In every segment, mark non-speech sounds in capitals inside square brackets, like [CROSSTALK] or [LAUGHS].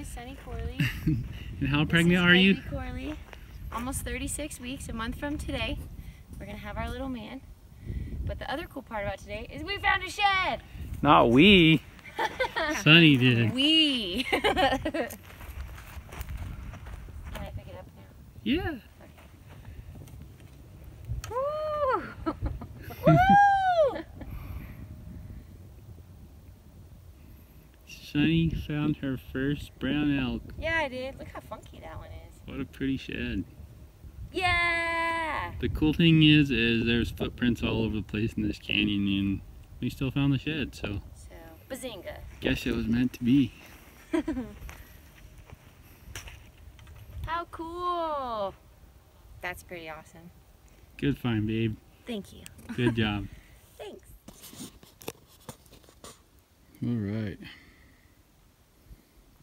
is Sunny Corley. [LAUGHS] and how pregnant are you? Corley. Almost 36 weeks, a month from today. We're gonna have our little man. But the other cool part about today is we found a shed. Not we. [LAUGHS] Sunny did. We. [LAUGHS] Can I pick it up now? Yeah. Woo! Woo! Sunny found her first brown elk. yeah, I did. Look how funky that one is. What a pretty shed. Yeah! The cool thing is, is there's footprints all over the place in this canyon and we still found the shed, so So, bazinga. guess it was meant to be. [LAUGHS] How cool! That's pretty awesome. Good find, babe. Thank you. Good job. [LAUGHS] Thanks. All right.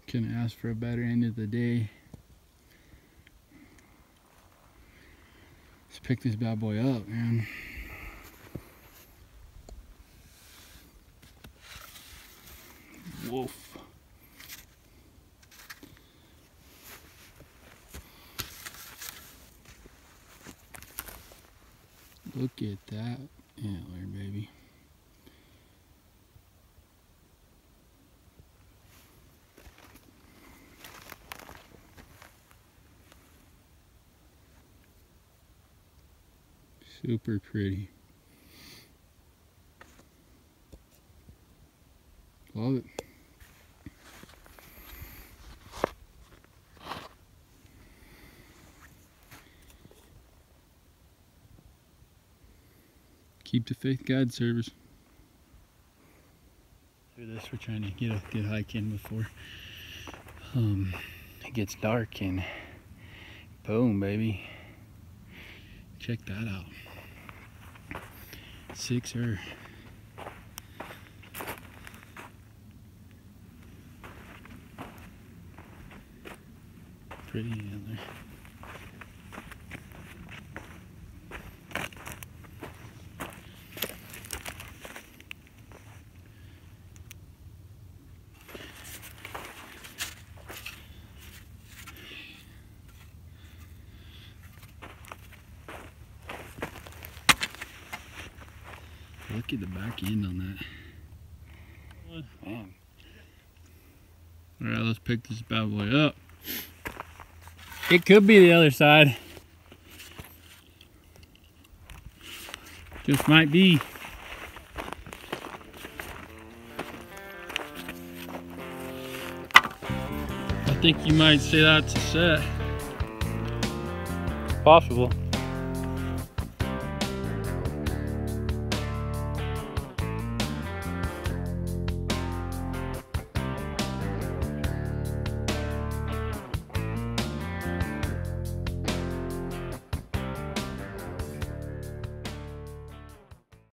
Couldn't ask for a better end of the day. Let's pick this bad boy up, man. Wolf. Look at that antler, baby. Super pretty. Love it. Keep the faith guide service. Do this. We're trying to get a good hike in before um, it gets dark and boom, baby. Check that out. Sixer. Pretty antler. Look at the back end on that. Man. Alright, let's pick this bad boy up. It could be the other side. Just might be. I think you might say that's a set. It's possible.